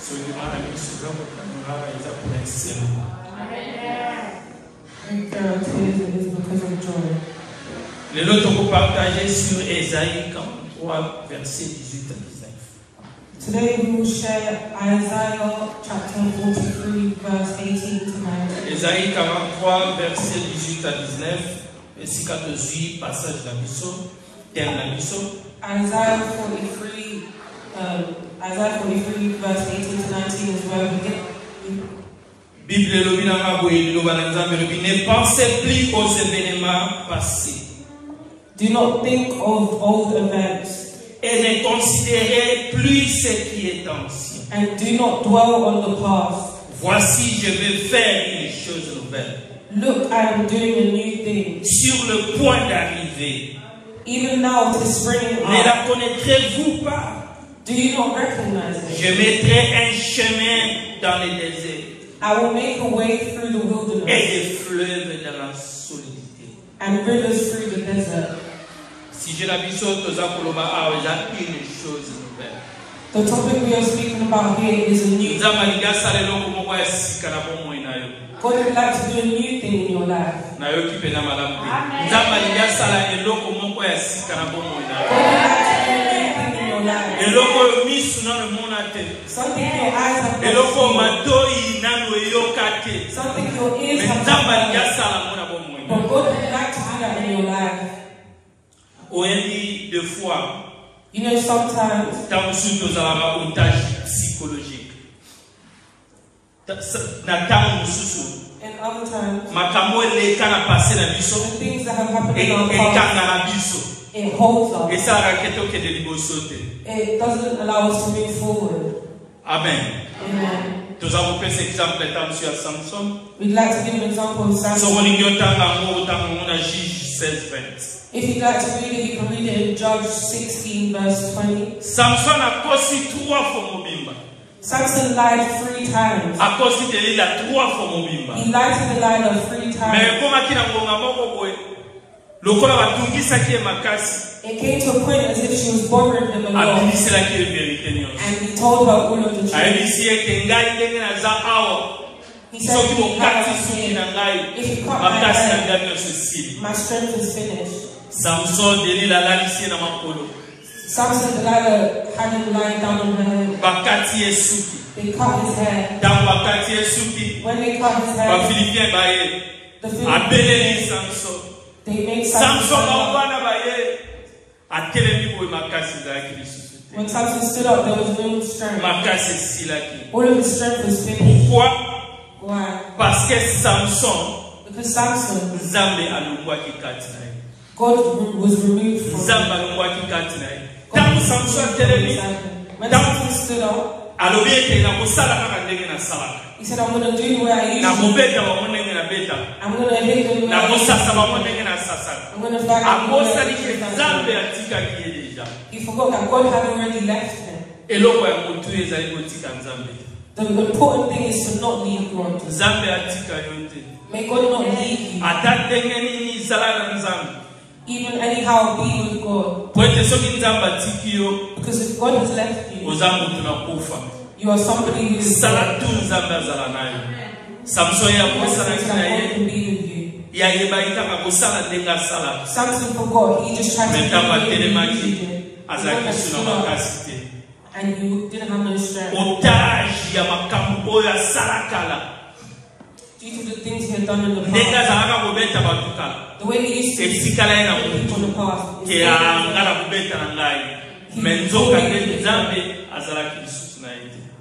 Sio maana mimi sizamu kanunala iza kuna hisia. Le lot qu'on partageait sur Esaïe 43, verset 18 à 19. Today we will share Isaiah chapter 43, verse 18 to 19. Esaïe 43, verset 18 à 19, verset 14, passage d'Abisson, terme d'Abisson. Isaiah 43, um, euh, Isaiah 43, verse 18 to 19 is where we get. bible elobi nanga boye liloba na nzambe elobi ne pensez plus aux événements passés Do not think of old events et ne considérez plus ce qui est ancien and do not dwell on the past. voici je vais faire une chose nouvelle Look, I am doing a new thing. sur le point d'arriver Even now it is springing ne up. la connaîtrez-vous pas? Do you not recognize it? je mettrai un chemin dans le désert I will make a way through the wilderness et des fleuves dans la solidité and rivers through the desert. sujet na biso toza koloba awa eza une chose nouvelle The topic we are speaking about here is a new. nzambe alingi asala eloko moko ya sika na bomoi na yo God would like to do a new thing in your life. nayoki mpena malamu te nzambe alingi asala eloko moko ya sika na bomoi na God yo would like to eloko oyo misu nano emona te. Eloko matoi nano eyoka te. Nzambe alingi asala bomoi. Oyebi de fois. Ntango tozalaka otage psychologique. Na ntango mosusu makambo eleka na pase na biso e, ekanga na biso. It holds us. De. It doesn't allow us to move forward. Amen. Nous avons fait cet exemple étant Samson. We'd like to give an example of Samson. 16, If you'd like to read it, you can read it in Judge 16, verse 20. Samson a causé trois fois Samson lied three times. A causé trois fois He lied to the three times. Lokola batungisaki ye makasi It came to a point as if she was bothering him a lot. abimiselaki ye verite nyonso And he told her all of the truth. ayebisi ete ngai ndenge naza awa He said, soki "If you bokati suki na ngai if you cut my makasi na ngai nyonso esili my strength is finished. samson delila alalisi ye na makolo Samson and Delilah had him lying down on her head. bakati ye suki They cut his hair. ntango bakati ye suki When they cut his hair, bafilipien baye abeleli samson they made samson Samson stand up. baobana baye atelemi boye makasi ezalaki lisusu te When Samson stood up, there was no strength. makasi esilaki All of his strength was finished. pourquoi? Why? parce que samson Because Samson, nzambe alongwaki kati na ye God was removed from him. nzambe alongwaki kati na ye God ntango was samson removed from atelemi. When Samson stood up, alobi ete nakosala kaka ndenge nasalaka he said, I'm going to do way I usually nakobeta bango ndenge nabeta I'm going to them the way I nakosasa usually bango do. ndenge nasasaka I'm going to fight the way I akosali ke usually nzambe do. atikaki ye deja He forgot that God had already left him. eloko ya motu ezali kotika nzambe The important thing is to not leave God. nzambe atika yo te May God not leave you. ata ndenge nini ezala na nzambe Even anyhow, be with God. po ete soki nzambe atiki yo Because if God has left you, oza motu na you are somebody who is sala dead. tu nzambe azala nayo samson ye akosalaki That na God ye can be with you. ye ayebaki kaka kosala Samson forgot. He just tried to me be ntango with you. atelemaki He azalaki just su na stood up makasi And you didn't have no strength. otage ya makambo oyo asala kala Due to the things he had done in the past. azalaka kobeta bato kala The way he used to etikala ye na people motu in the past. is ke anga na ngai me nzoka nde nzambe azalaki lisusu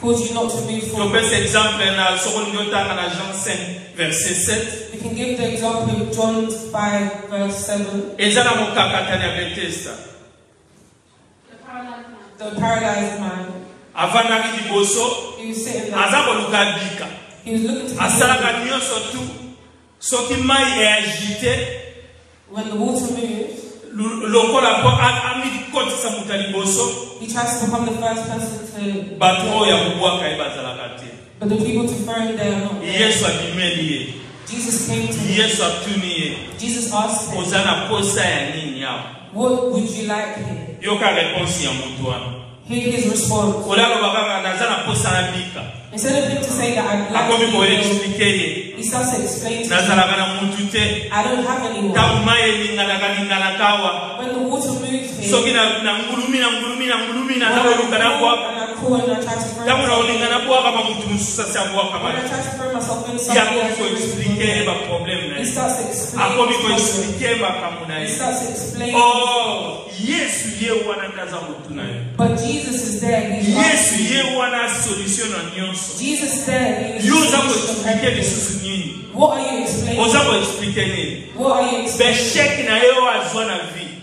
Could you not read for me? verset 7. We can give the example in John 5 verse 7. The paralyzed man. avandaki liboso aza koluka bika asalaka nyonso tu soki mai eagite lokola mpo amikotisa moto ya liboso bato oyo ya kobwaka e ye bazalaka te. Yesu abimeli ye. Yesu atuni ye. Oza na posa ya nini awo yoka réponse ya moto wana. Olalobakaka naza na posa na bika. Instead of him to say that I'd akomi like to know, koexplike ye he starts to explain to him, nazalaka na mutu te. I don't have anyone. ntango mai elinganaka linganaka When the water moves here, soki na na ngulumi na ngulumi na ngulumi na when ntango I oluka na call bwaka and I call and I try to throw ntango na myself olinga in, na bwaka ba mutu mosusu asi abwaka when I mai try to throw myself in, somebody yango else will koexplike ye baprobleme na ye starts to explain akomi koexplike makambo na ye explain. oh yesu ye wana nde aza motu na ye But Jesus is there. He's yesu ye wana solution na nyonso Jesus is there. He is yo oza koexplike lisusu nini What are you explaining? oza koexplike nini What are you explaining? besheke na ye oyo azwa na vie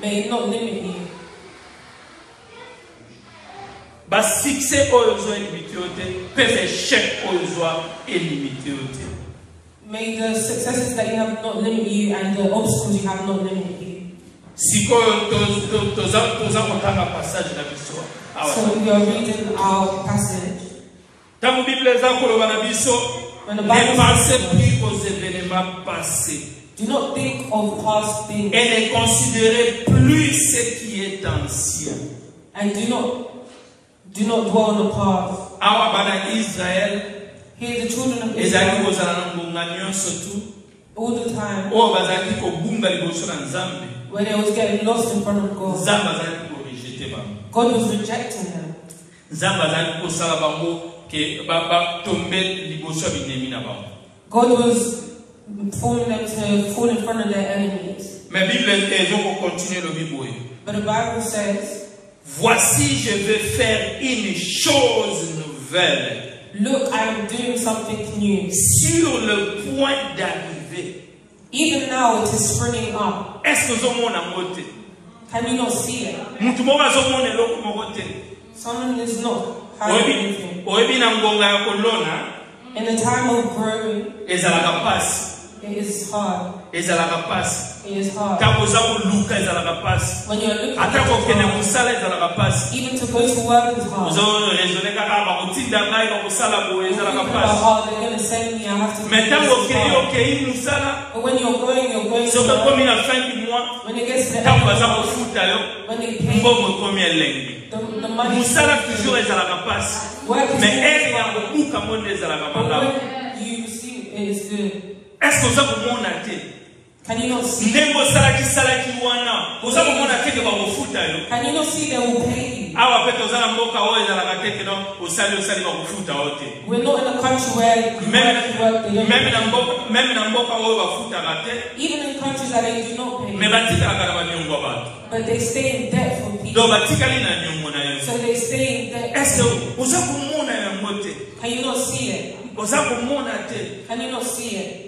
may not limit you. basukse oyo ozwa elimite yo te mpe besheke oyo ozwa elimite yo te May the successes that you have not limit you and the obstacles you have not limit you. sikoyo toza kotanga passage na biso awa So we are reading our passage. ntango bible eza koloba na biso ne plus aux événements passés do not think of past things. Et ne considérez plus ce qui est ancien. And do not do not dwell on the past. awa bana israel Here the children of ezalaki Israel. kozala na ngonga nyonso tu. All the time. Oyo bazalaki kobunga liboso na nzambe. When they was getting lost in front of God. nzambe azalaki korejete bango. God was rejecting them. nzambe azalaki kosala bango ke ba- batombe liboso ya binemi na bango God was forming them to fall in front of their enemies. me bible boye But the Bible says, Voici, je vais faire une chose nouvelle Look, I am doing something new. sur le point d'arriver. Even now it is springing up. Est-ce que ozomona Can you not see it? mutu moko azomona eloko moko te Someone is not having anything. oyebi na ngonga ya kolona In the time of growing, ezalaka It is hard. ezalaka pasi ntango oza koluka ezalaka pasi ata kokende mosala ezalaka pasi ozorezone kaka bakotinda ngai bakosala boye ezalaka pasi me ntango okei okei mosala soki ekomi na fin du mois ntango baza kofuta yo mbongo ekomi elenge mosala toujours ezalaka pasi me ere ya kobuka mondo ezalaka malamu when you see it is good, estce oza komona te can you not see? ndenge osalaki wana oza komona teke bakofuta yo Can you not see they will pay you? awa mpe toza na mboka oyo ezalaka te keno osali osali bakofuta yo te We're not in a country where you Meme- work, work, they don't meme na mboka- meme na mboka oyo bafutaka te Even in countries that they do not me pay, batikalaka na baniongo ya bato but they stay in debt for do people. batikali na niongo na yo So they stay in debt. estce oza komona yango te Can you not see it? oza komona te Can you not see it?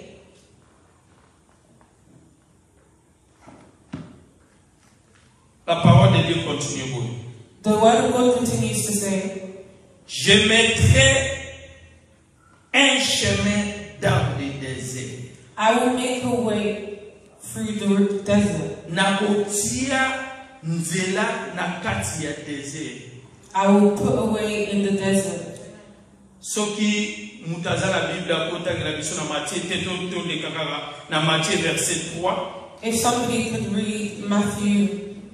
La parole de Dieu continue The word of God continues to say, Je mettrai un chemin dans le désert. I will make a way through the desert. nakotia nzela ya I will put a way in the desert. soki moto aza na bible akotangela biso na matie te to- toleka kaka na matie verset 3 If somebody could read Matthew verse 3.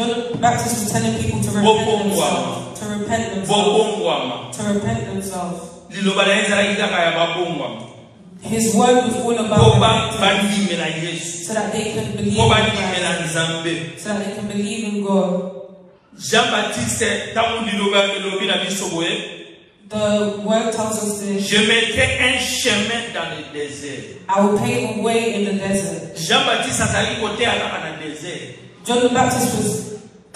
John the Baptist was telling people to repent themselves. To repent themselves. To repent themselves. His word was all about so that they can believe in Christ, so that they can believe in God. jean baptiste ntango liloba elobi na biso boye The word tells us this. je mettrai un chemin dans le désert I will pave a way in the desert. jean baptiste azalaki koteya kaka na désert John the Baptist was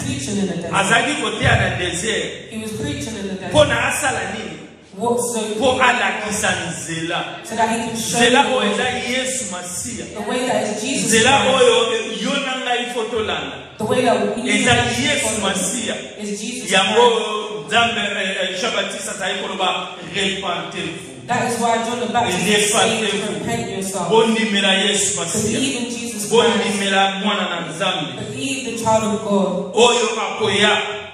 preaching in the desert. azalaki na désert He was preaching in the desert. mpo na asala nini? Mpo alakisa nzela. So that he can show nzela the oyo way, eza yesu masiya. The way that is Jesus nzela oyo yo na ngai fo tolanda The way that we eza yesu masiya. is Jesus yango nzambe eh, jean baptiste azali koloba repentez-vous. That is why John the Baptist is saying repent yourself. bondimela yesu masiya Jesus Christ. bondimela mwana na nzambe Believe the child of God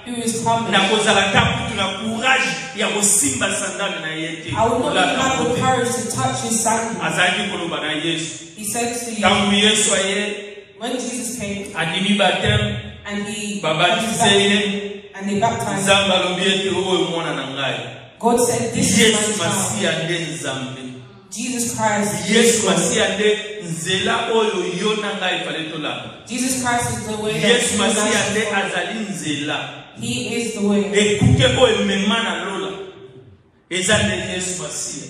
who is coming. na kozala na courage ya kosimba sandale na ye I will not have the courage to touch his sandal. azalaki koloba na He said to you, ntango yesu aye when Jesus came and he babatize ye and they baptized, nzambe alobi ete oyo mwana na ngai God said, This is my child. Masiya nde nzambe Jesus Christ. yesu masiya nde nzela oyo yo na ngai efale tolanda Jesus Christ is the way that yesu you and I masiya should nde follow. azali nzela He is the way. ekuke oyo emema na lola eza nde yesu masiya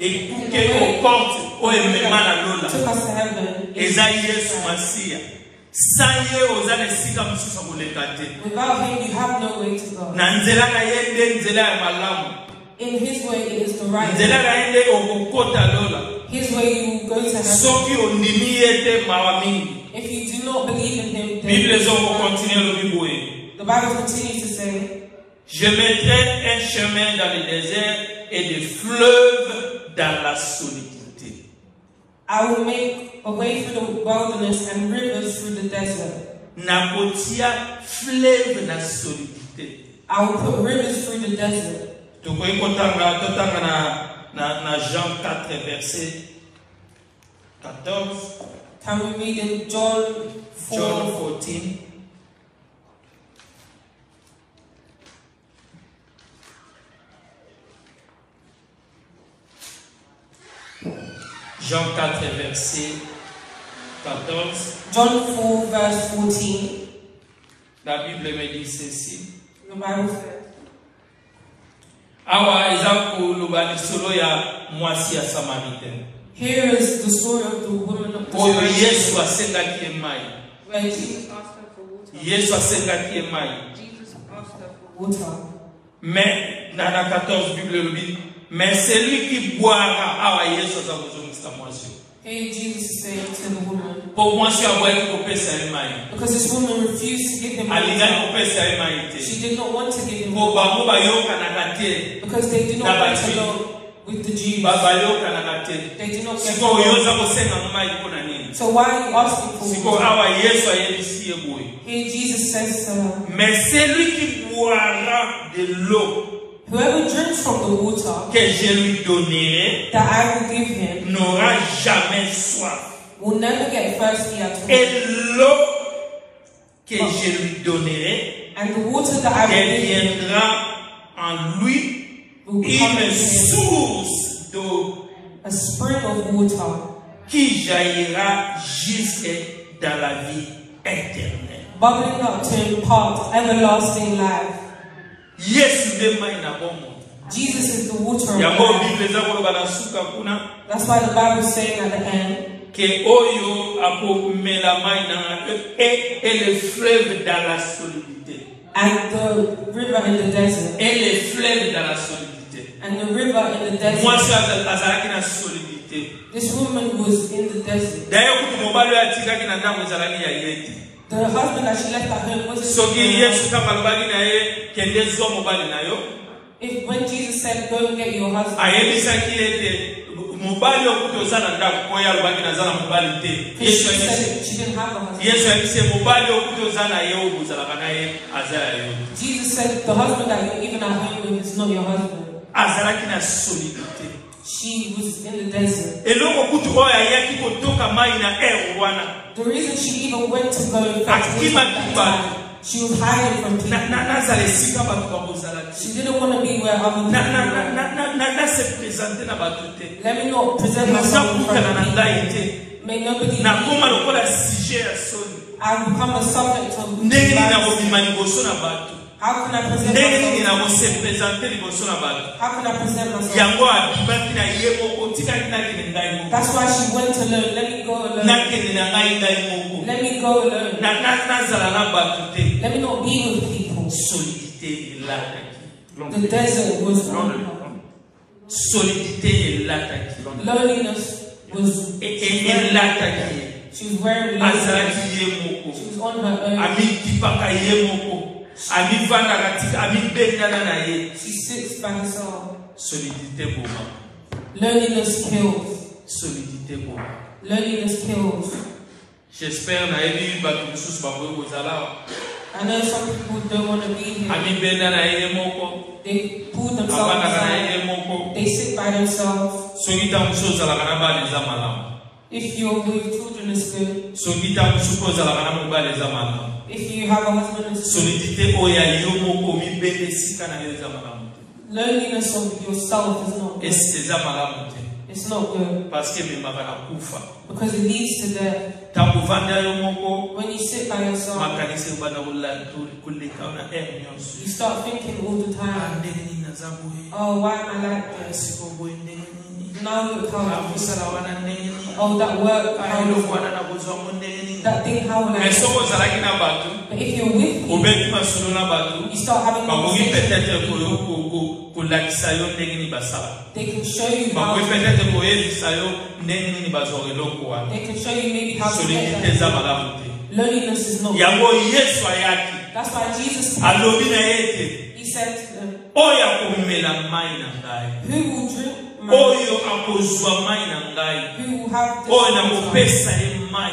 ekuke o porte oyo emema na lola Took us to heaven. is eza yesu Christ. masiya sa ye oza na esika mosusu ya koleka te Without him, you have no way to go. na nzela na ye nde nzela ya malamu In his way, it is the right nzela way. na ye nde okokota lola His way, you go to heaven. soki ondimi ye te mawa mingi If you do not believe in him, then ezokokontinue elobi boye the Bible continues to say, je mettrai un chemin dans le désert et des fleuves dans la solitude I will make a way through the wilderness and rivers through the desert. nakotia fleuve na solitude I will put rivers through the desert. Tokoki kotanga totanga na, na, na jean 4 verset 14 Can we read in John 4? john 14 Jean 4 verset 14 John 4, verse 14. La Bible me dit ceci. The Bible says, awa eza koloba lisolo ya mwasi ya samaritane oyo yesu asengaki ye mai. Yesu asengaki ye mai mais dans la 14 bible elobi mais celui qui boira. Awa yesu aza kozongisa mwasi. Here Jesus said to the woman, mpo mwasi oyo abwaki kopesa ye mai because this woman refused to give him alingaki water, kopesa ye mai te she did not want to give him mpo water bango bayokanaka because they do not want to go with the Jews. Ba- bayokanaka te They do not get sikoyo yo water. oza kosenga mai mpo na nini So why are you asking for sikoyo water? awa yesu ayebisi Here Jesus says to her, Mais celui qui boira de l'eau Whoever drinks from the water que je lui donnerai that I will give him n'aura jamais soif. will never get thirsty at all. Et l'eau que je lui donnerai And the water that I will give him deviendra en lui une source d'eau a spring of water qui jaillira jusque dans la vie éternelle. bubbling up to impart everlasting life. Yesu nde mai na bomoi. Jesus is the water yango bible eza koloba kuna That's why the Bible is saying at the end, ke oyo akomela mai na et, et le fleuve dans la solidité and the river in the desert, et le fleuve dans la solidité and the river in the desert. mwasi azalaki na solidité This woman was in the desert. mobali oyo atikaki na ezalaki ya ye te The husband that she left at home wasn't. soki yesu ntango alobaki na ye kende zwa mobali na yo If when Jesus said, "Go and get your husband," ayebisaki ete mobali oyo kutu oza na ndako po ye alobaki naza na mobali te because she yesu ayebisi said she didn't have a husband. yesu ayebisi ye, mobali oyo kutu oza na ye oyo bozalaka na ye aza ya yo Jesus said, "The husband that you're even at home with is not your husband." azalaki na solidité She was in the desert. eloko kutu oyo ayaki kotoka mai na ere wana The reason she even went to go and fetch water Akima at that kiba. time, She was hiding from people. na- nazala esika bato bakozala te She didn't want to be where other Na- na- na- were. na- na- na- nase présente na bato te Let me not present naza myself in front na of ngai people. May nobody nakoma lokola sujet ya soni I've become a subject of ndenge nini nakobima liboso na bato ndenge nina kosepresente liboso na bato. Yango na ye moko tikaki nakende ngai mokonakende na ngai ngai moko. Nazala na bato te. Solidité elakaki solidité elataki. Elataki. E, e, azalaki ye moko. Amikipaka ye moko amivandaka amibendana na ye She sits by herself. solidité boma Loneliness kills. solidité boma Loneliness kills. j'espère nayebi bato mosusu bakoki kozala. I know some people don't want to be here. amibenda na ye moko They pull themselves avandaka na aside. ye moko They sit by themselves. soki ntango mosusu ozalaka na bana eza malamu If you're with children, it's good. soki ntango mpe ozalaka na mobali eza malamu If you have a husband, it's good. solidité oyo ya yo moko omibenda esika na yo eza malamu te Loneliness of yourself is not good. esi eza malamu te It's not good parce que ememaka na kufa because it leads to death. ntango ovanda yo moko When you sit by yourself, makanisi ebanda kola- koleka na aire nyonso you start thinking all the Ah, time, ndenge nini naza boye oh, why am I like this? ndenge nini Now look Ah, how I feel. mosala wana ndenge nini Oh, that work, how eloko is wana nakozwango ndenge nini that thing, how will I mais soki ozalaki na bato But if you're with me, obeti masolo na bato you start having conversations. kolakisa yo ndenge nini basala They can show you how. bakoki peut-être koyebisa yo ndenge nini bazwaka eloko wana They can show you maybe how to solidité eza malamu te Loneliness is not. yango yesu ayaki That's why Jesus alobi na ye ete he said to them, oyo akomela mai na ngai "Who will drink my? oyo akozwa mai na ngai. Who will have this oyo nakopesa ye mai.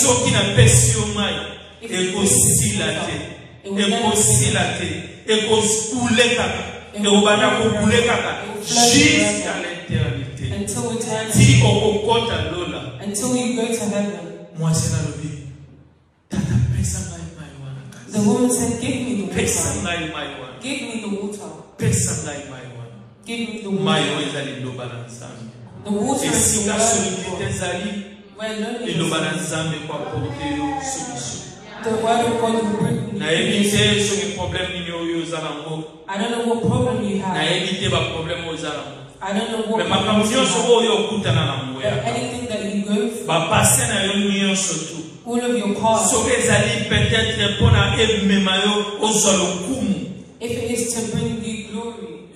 Soki napesi yo mai ekosila te. Ekosila te. Ekokule kaka ekobanda kokule kaka jusqu'à l'éternité ti okokota lola. Until you go to heaven." mwasi nalobi tata pesa ngai mai wana The kasi woman said, "Give me the pesa water. ngai mai wana. Give me the water. pesa ngai mai wana Give me the mai water." oyo eza liloba na nzambe. The water is the esika solidité ezali liloba na nzambe koaporte yo solution The word God will bring me. nayebi te soki problème nini oyo oza nango. I don't know what problem you have. nayebi te baproblème oyo oza nango. I don't know what me makambo nyonso oyo okutana nango But ya anything that you go through, bapase na yo nyonso tu. All of your past, soki ezali peut-être mpona emema yo ozwa lokumu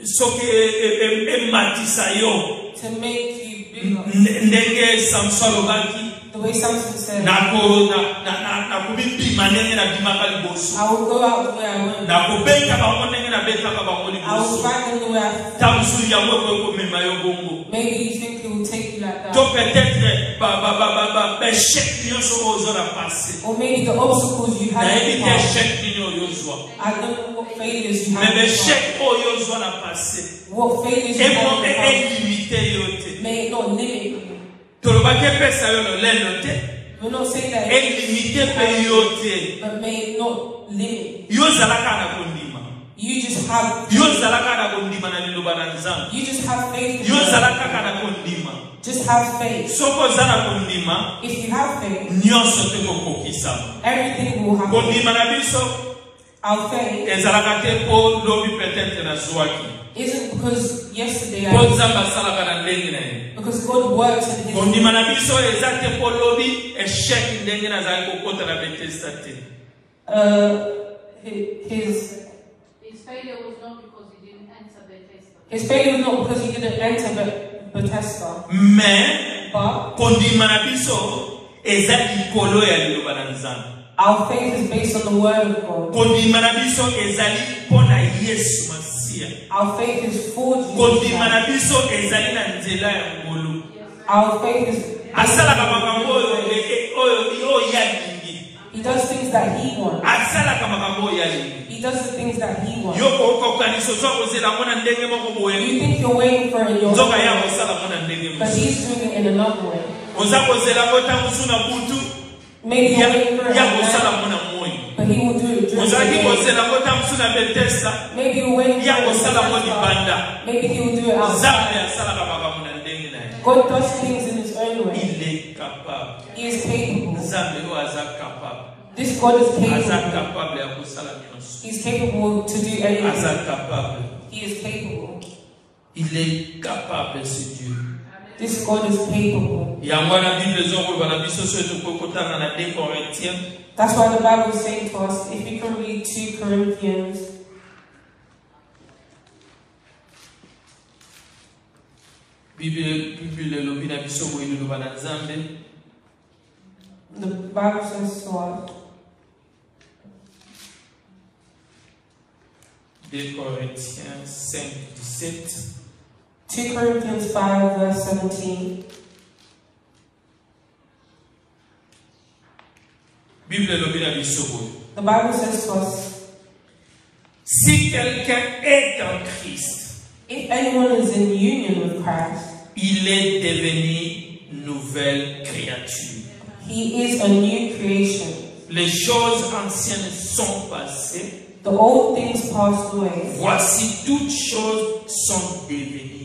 if it is to bring you glory, soki ematisa yo. To make you bigger, N- ndenge samso alobaki nakobima ndenge nabimaka liboso. Nakobenga bango ndenge nabetaka bango liboso. ta mosulu yango ekoki komema yo bongo. To peut-être baéchec nyonso oyo ozo na pase nayebi te échec nini oyo ozwa me baéchec oyo ozwa na pase tolobaki epesa yo lolendo te We're not saying that, elimite mpe yo te but may not limit. yo ozalaka na kondima You just have, yo ozalaka na kondima na liloba na nzambe you just have faith. yo ozala kaka na kondima Just have faith. soki oza na kondima If you have faith, nyonso te kokokisama everything will happen. kondima na biso ezalaka te mpo lobi peut-être nazwaki isn't because yesterday I, nzambe asalaka na ye because God works in His. kondima na biso eza te mpo lobi eshek ndenge nazali kokota na betesda te Uh, his His failure was not because he didn't enter Bethesda. his failure was not because he didn't enter Be- Bethesda, me but kondima na biso eza likolo ya liloba na nzambe our faith is based on the Word of God. kondima na biso ezali mpo na yesu Our faith is for Jesus. kondima na biso ezali na nzela ya ngolu Our faith is. asalaka makambo oyo oyo oyo ye alingi He does things that He wants. asalaka makambo oyo ye alingi He does the things that He wants. yo kokokanisa ozwa kozelango na ndenge moko boye You think you're waiting for it in your nzoka ya way, kosalango na ndenge but mosusu He's doing it in another way. oza kozelango ntango mosu na butu Maybe ya you're waiting for moi but he will do it ozalaki na Maybe ya libanda he will do it nzambe outside. asalaka makambo na ndenge na ye God does things in his own way. il est capable He is capable. nzambe oyo aza capable This God is aza capable. capable ya kosala nyonso He's capable to do aza anything. capable He is capable. il est capable ce dieu This God is capable. yango wana bible ezokoloba na biso soki tokoki kotanga na 2 corinthiens That's why the Bible is saying to us, if you can read 2 Corinthians. Bible bible elobi na biso boye liloba na nzambe The Bible says to us, 2 corinthiens 5 17 2 Corinthians 5, verse 17. bible elobi na biso boye The Bible says to us, si quelqu'un est en christ if anyone is in union with Christ, il est devenu nouvelle créature he is a new creation. les choses anciennes sont passées The old things passed away. voici toutes choses sont devenues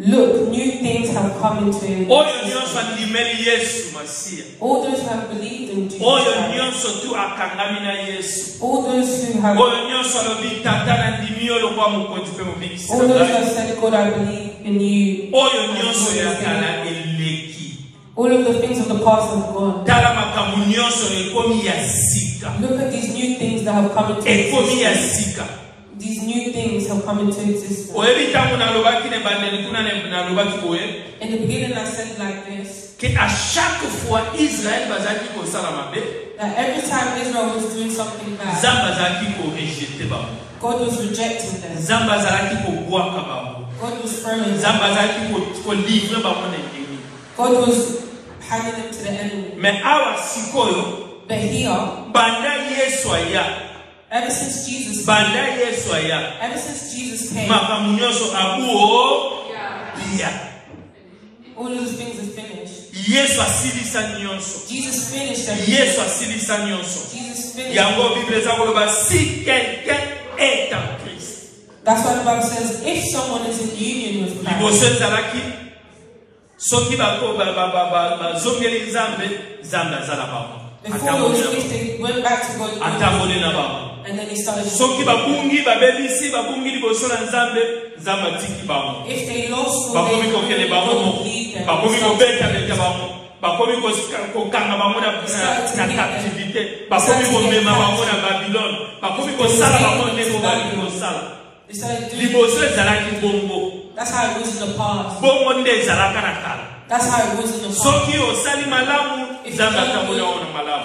Look, new things have come into existence. nyonso andimeli yesu masiya All those who have believed in Jesus oyo nyonso tu akangami na yesu all those who have oyo nyonso alobi tata nandimi yo lokwa mokonzi mpe mobikisi all those who have said, God, I believe in you. oyo nyonso ya eleki All of the things of the past have gone. tala makambo nyonso ekomi ya sika Look at these new things that have come into ekomi ya existence. sika These new things have come into existence. oyebi ntango nalobaki na ebandeli kuna na- nalobaki boye In the beginning, I said like this a chaque fois israel bazalaki kosala mabe that every time Israel was doing something bad, nzambe azalaki korejete bango God was rejecting them. nzambe azalaki kobwaka bango God was throwing them. nzambe azalaki ko- kolivre bango na endenge God was handing them to the enemy. me awa sikoyo But here, banda yesu aya ever since Jesus, banda yesu aya. Ever since Jesus came, makambo nyonso abuo Yeah. bia all of those things are finished. yesu asilisa nyonso. Jesus finished everything. yesu asilisa nyonso. Jesus finished. yango bible eza koloba si quelqu'un est en christ. That's why the Bible says, if someone is in union with Christ, liboso ezalaki soki bako- ba- ba- ba- ba- bazongeli nzambe nzambe aza na bango. Before it was went back to God, na. And then he started. soki babungi babebisi babungi liboso na nzambe nzambe atiki bango. If they lost or bakomi they kokende bango God moko lead them, bakomi kobetabeta bango. Bakomi kokanga bango na- captivité. Bakomi komema bango na babylone. Bakomi kosala bango ndenge balingi kosala. They liboso ezalaki bongo. That's how it was in the past. bongo nde ezalaka na kala. That's how it was in the past. soki osali malamu If nzambe God, atamboli yango na malamu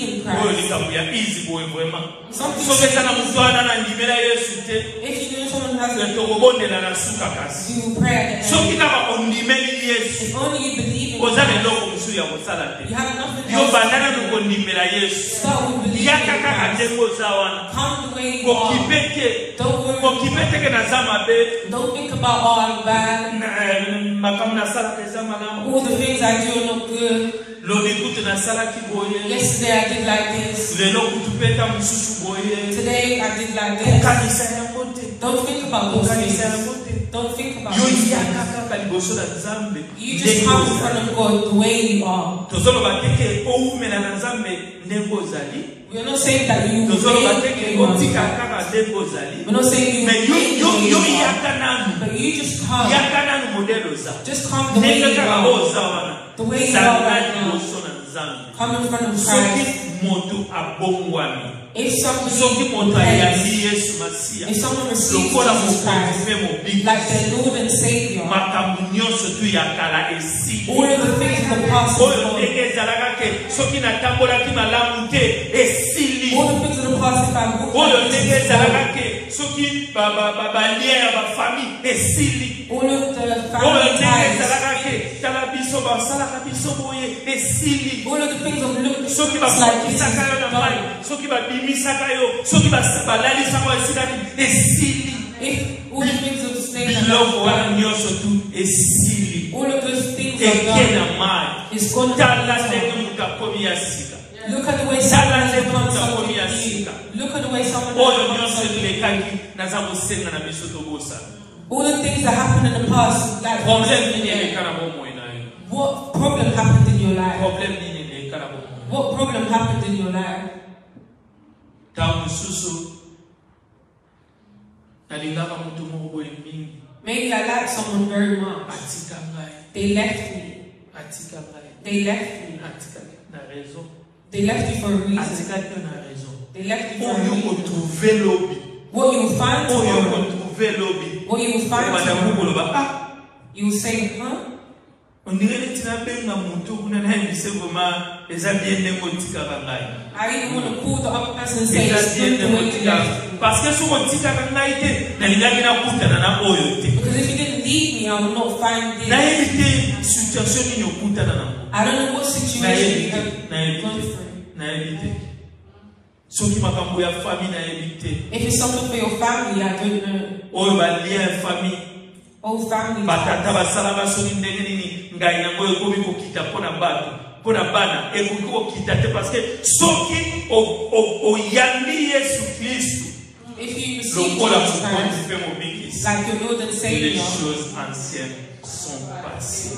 Oyo likambo ya izi boye soki eza motu wana ndimela yesu te If you know someone has a tokobondela na suka kasi pray the end. soki kaka ondimeli yesu you oza na mosusu ya kosala te have nothing yo else. banda nanu kondimela yesu Start with believing in yaka kaka Christ. ndenge oza wana the way you are. kokipe te Don't worry. kokipe teke naza mabe Don't think about I'm bad. na- eh, makambo nasalaka eza malamu All the things I do are not good. lobi kutu nasalaki boye Yesterday I did like this. lelo kutu peta mosusu boye Today I did like this. kokanisa yango te Don't think about those things. Don't think about those things. yaka kaka liboso na nzambe You just come in front of God the way you are. Tozoloba teke owumela na nzambe ndenge ozali We're not saying that you teke anyone. otika kaka ndenge ozali We're not saying you me made yo- yo yo anyone. But you just come. yaka nanu modele oza Just come the way you are. The way you are right now. liboso na nzambe Come in front of Christ. lokola mokonzi mpe mobiki makambo nyonso tu ya kala esilioyo ndenge ezalaka te soki natambolaki malamu te esili babimisaka yo soki balalisaka esika nini esili. All the things of staying are biloko wana nyonso tu. Esili. All of those things are eke na mai tala ndenge moto akomi ya sika. Look at the way someone has ndenge become moto akomi ya sika. Look at the way someone oyo has become nyonso something new. elekaki naza kosenga na biso tobosana All the things that happened in the past, like problème nini eleka na bomoi na yo what problem happened in your life? problème nini eleka na bomoi What problem happened in your life? Ntango mosusu nalingaka motu moko boye mingi Maybe I like someone very much. atika ngai They left me. atika ngai They left me. na raison They left you for a reason. atikaki yo na raison They left you for a oyo reason. kotrouve lobi What you will find oyo tomorrow, kotrouve lobi what you find obanda tomorrow, kokoloba ah you say, huh? ondire neti nabenga motu kuna nayebise vraimen eza bien ndenge otikaka ngai I want to call the other person and say, eza it's bien good the ndenge way you otikaka left me. parce que soki otikaka te nalingaki nakutana na oyo te Because if you didn't leave me, I would not find this. nayebi te situation nini okutana nango I don't know what situation you have gone through. nayebi te soki makambo ya famille nayebi te If it's something for your family, I don't know. Oh, oyo balia ya famille Old family. batata ties. basalaka soki ndenge nini ngai yango ekomi kokita mpo na bato mpona bana ekoki kokita te parce que soki oyambi yesu kristu lokola mokonzi mpe mobikisi les choses anciennes sont passées.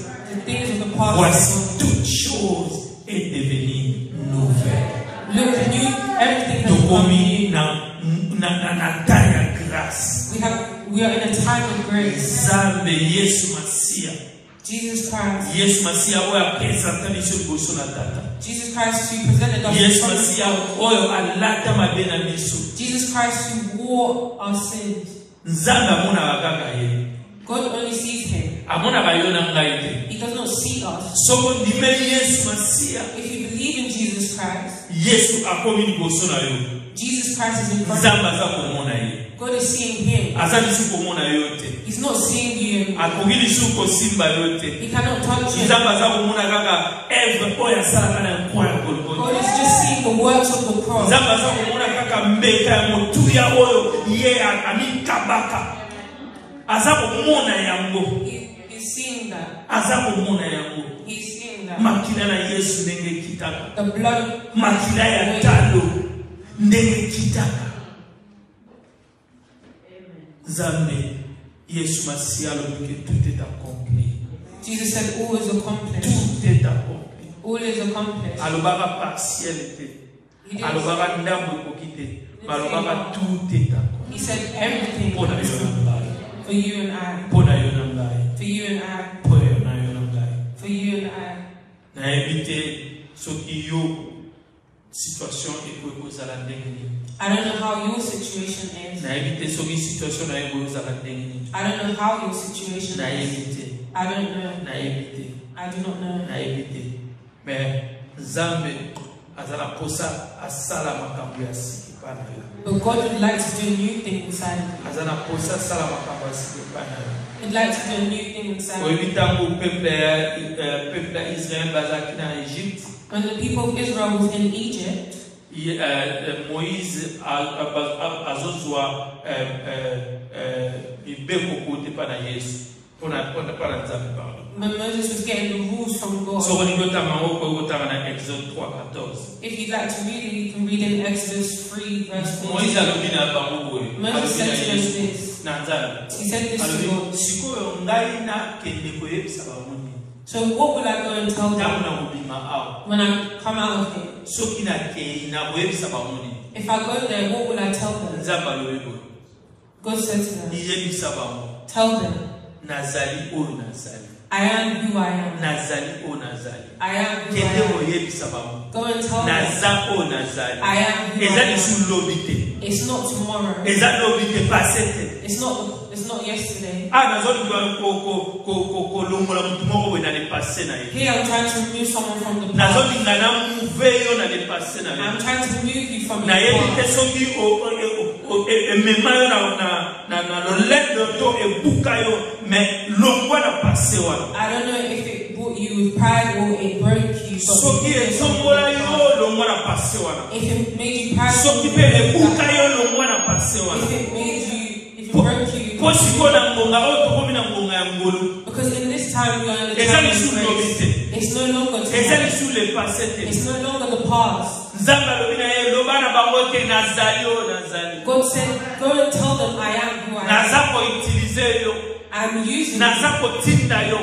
voici toute chose est devenue nouvelle tokomi na temps ya grâce. Nzambe yesu masiya Jesus Christ, yesu masiya oyo apresenta biso liboso na tata Jesus Christ who presented us yesu from the masiya cross. oyo alata mabe na biso Jesus Christ who wore our sins. nzambe amonaka kaka ye God only sees him. amonaka yo na ngai te He does not see us. So, ondimeli yesu masiya If you believe in Jesus Christ, yesu akomi liboso na yo Jesus Christ is in front nzambe aza komona ye you. God is seeing him. aza komona yo te He's not seeing you. akoki kosimba yo te He cannot touch you. nzambe aza komona kaka evre oyo asalaka na nkwa ya God is just seeing the works of the cross. nzambe aza komona kaka mbeka ya motuya oyo ye a- amikabaka aza komona yango He, he's seeing that. aza komona yango He's seeing that. makila na yesu ndenge ekitaka The blood. makila ya talo ndenge ekitaka nzambe yesu ke tout est accompli. Jesus said, All is accomplished. tout est accompli. All is accomplished. alobaka partiel te He, did, alobaka ndambo ekoki te tout est accompli. He said everything yo na for you and I. mpo na yo na ngai. For you and I. mpo na yo na ngai. For you and I. nayebi te soki yo situation ekoki kozala ndenge nini I don't know how your situation is. nayebi te soki situation na yo ekoki kozala ndenge nini I don't know how your situation nayebi is. te I don't know. nayebi te I do not know. nayebi te me nzambe aza na mposa asala makambo ya siki epai na yo But God would like to do a new thing inside you. aza na mposa asala makambo ya siki epai na yo He'd like to do a new thing inside of oyebi you. ntango peuple ya peuple ya israel bazalaki na egypte When the people of Israel was in Egypt, Ye- moïse a- a- a- azozwa mibeko kote mpa na yesu mpona mpona- mpa na nzambe pardon when Moses was getting the rules from God, soko olingi otanga yango okoki kotanga na exode 3 14 if you'd like to read it, you can read in Exodus 3, verse 14. moïse alobi na bango boye Moses said to yesu this. na nzambe He said this to alobi God. sikoyo ngai nakende koyebisa bamoni So what will I go and tell them na kobima awa when I come out of here? soki nakei na koyebisa bamoni If I go there, what will I tell them? nzambe alobi boye God said to them, Tell them, nazali oyo nazali I am who I am. nazali oyo nazali I am who I am. Go and tell them, naza oyo nazali I am who I am. lisu lobi te It's not tomorrow. eza lobi te pase te It's not. It's not yesterday. ah nazolinga ko- ko- moko boye na lepase na ye Here I'm trying to remove someone from the past. nazolinga na mouve yo na na I'm trying to remove you from the te past. soki o- o- o- o- e- emema yo na, na, na, na lolendo to ebuka yo me longwa na pase wana I don't know if it brought you with pride or it broke you. Soki etombola yo longwa na pase wana if it made you proud, soki ebuka yo longwa na if wana it mpo sikoyo na ngonga oyo tokomi na ngonga ya ngolo eza lisusu lobi te eza le passé te nzambe alobi na ye loba na bango ete nazali oh, oyo nazalinaza koutilize yo. Naza kotinda yo.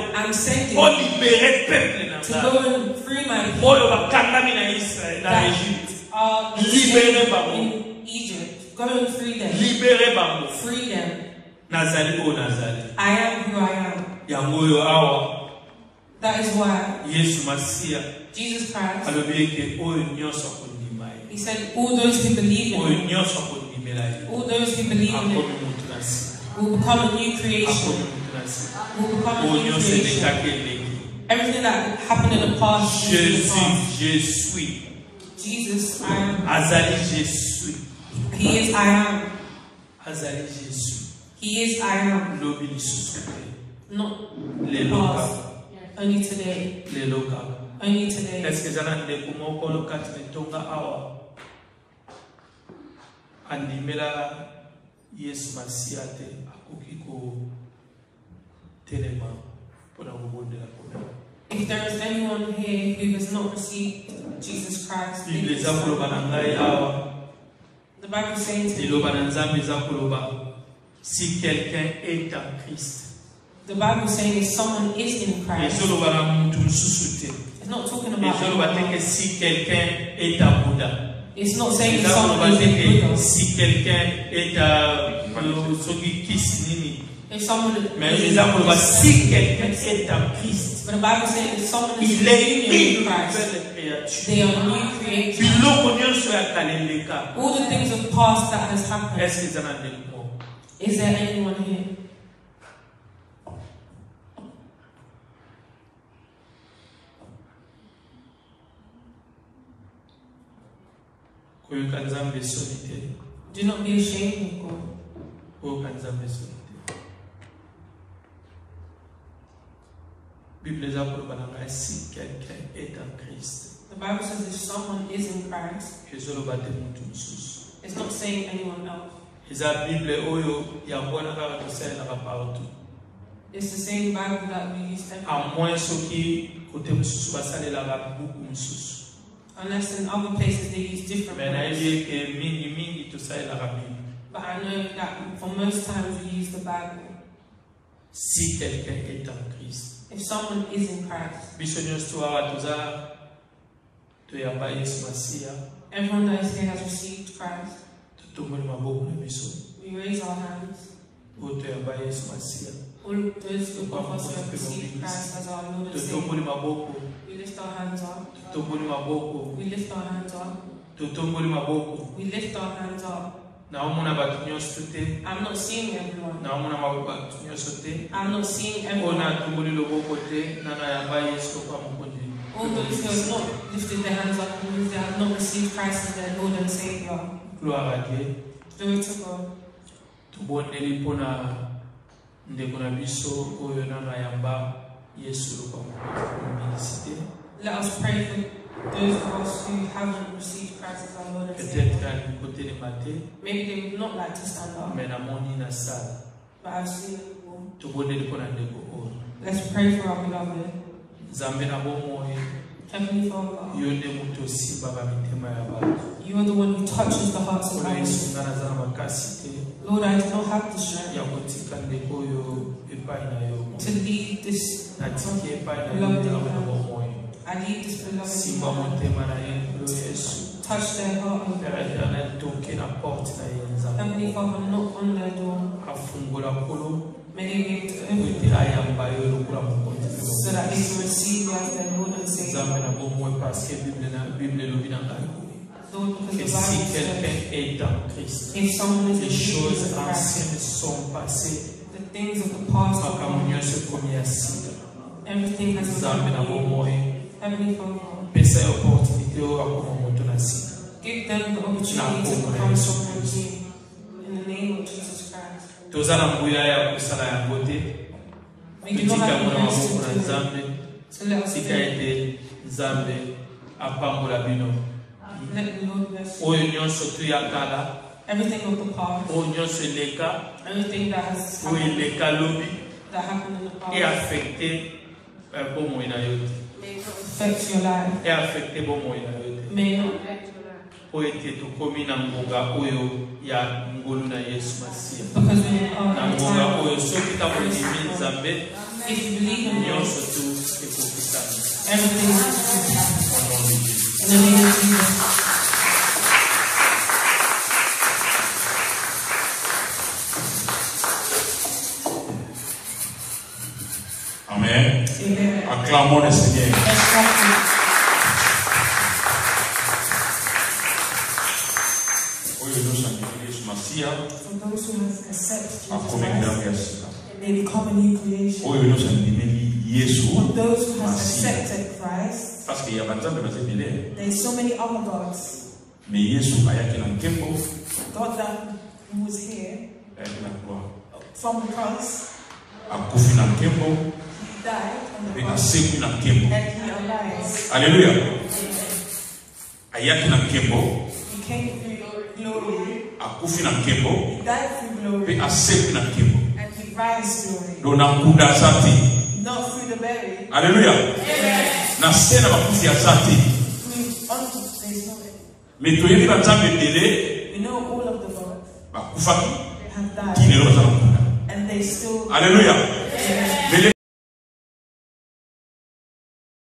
Po oh, libere peuple na oyo bakangami na israel na egypte. libere bango. Libérez Bambo. Freedom. And free them. libere bango Free them. nazali nazali I am who I am. yango oyo awa That is why yesu masiya Jesus Christ, alobi eke oyo nyonso akondima He said, all those who believe in Him, nyonso akondimela ye all those who believe in Him, motu na nsima will become a new creation. Will become a new creation. Everything that happened in the past, je suis past. je suis Jesus, I am. azali je suis He is I am. azali je suis He is I am. lobi lisusu te Not lelo past. kaka Only today. lelo kaka Only today. eske eza na ndeko moko lokati na etonga awa andimela yesu masiya te akoki kotelema mpona kobondela komema If there is anyone here who has not received Jesus Christ, bible eza koloba na ngai awa the Bible is saying to me, liloba na nzambe eza koloba si quelqu'un est en christ. The Bible is saying if someone is in Christ, it's not talking about si quelqu'un est à bouddha It's not saying if someone is in Buddha. si quelqu'un est à If someone mais koloba si quelqu'un est en christ. But the Bible says if someone is il in Christ, they are new eleka All the things of past that has happened. moko Is there anyone here? koyoka nzambe soni te Do not be ashamed of God. koyoka nzambe soni te bible eza koloba na ngai si quelqu'un est en christ The Bible says if someone is in Christ, ezoloba te motu mosusu it's not saying anyone else. Eza bible oyo yango wana kaka tosalelaka partout It's the same Bible that we use every à moins soki kote mosusu basalelaka buku mosusu unless in other places they use different me words. nayebi eke mingimingi tosalelaka bible. But I know that for most times we use the Bible. si quelqu'un est en christ. If someone is in Christ, biso nyonso awa toza toyamba yesu masiya. Everyone that is here has received Christ. Totomboli maboko na biso We raise our hands. oyo toyamba yesu masiya All those who have received Christ as our Lord and Savior, we lift our hands up. We lift our hands up. We lift our hands up. naomona bato nyonso te I'm not seeing everyone. naomona mabo- bato nyonso te I'm not seeing oyo everyone. loboko te na nayamba yesu lokwa mokonzi All those who have not lifted their hands up and those that have not received Christ as their Lord and Savior. Gloire à dieu Glory to God. tobondeli mpona ndeko na biso oyo nano ayamba yesu lokwa mokonzi Let us pray for those of us who haven't received Christ as our Lord and Savior. Maybe they would not like to stand up, me namoni na sala but I've seen them before. tobondeli mpona ndeko oyo Let's pray for our beloved. na Heavenly Father, yo nde moto osimbaka mitema ya bato you are the one who touches the hearts of others. nga naza na makasi te Lord, I do not have the strength ya kotika ndeko oyo epai na yo to lead this. natiki epai na yo ntango na bomoi I lead this beloved simba beloved. motema na ye yo yesu Touch their heart, O père God. éternel toke na porte na ye nzambe Heavenly Father, knock on their door. afungola nkolo May they be able to po open ete it ayamba yo lokola mokonzi mpe so that they can receive you as their Lord and Savior. Nzambe na bomoi parceke bible na- bible elobi na ngai boye Lord, because que the si quelqu'un est en Christ if someone is les choses anciennes sont passées the things of the past are makambo gone. nyonso ekomi ya sika Everything has nzambe na become new. bomoi Heavenly Father, pesa ye opportunité oyo akoma moto na sika give them the opportunity to become someone new. In the of Jesus Christ. toza na nguya ya kosala yango te We do not etika have mona the grace maboko na to do it. nzambe So let us tika ete nzambe apambola bino oyo nyonso tu ya kala. Everything of the past, oyo nyonso eleka everything that has oyo happened, eleka lobi. That happened in the past, eaffecte eh, bomoi na yo te affects your life. eaffecte bomoi na yo te May not po ete tokomi na ngonga oyo ya ngolu na yesu masiya because we are na in ngonga time. oyo soki tamondimi nzambe If you believe in God, nyonso tu ekokitana Amén. Amen. Aclamó al Señor. Hoy nos añadimos Masía. Acome gracias. Hoy nos añadimos Jesús. Masía. Parce qu'il y a 20 ans, mais c'est There so many other gods. Mais Yesu ayakina mtembo. God that was here. Eh, Kwa. From the cross. Akufi na mtembo. He died on the cross. Ina na. And he alives. Hallelujah. He came through glory. Akufi na mtembo. He died through glory. Pe na mtembo. And he rise glory. Zati. Not through the berry. Hallelujah. Amen. Na sena makufi ya zati. mais toyebi banzambe ebele bakufaki kinelo bazala mokuta alleluya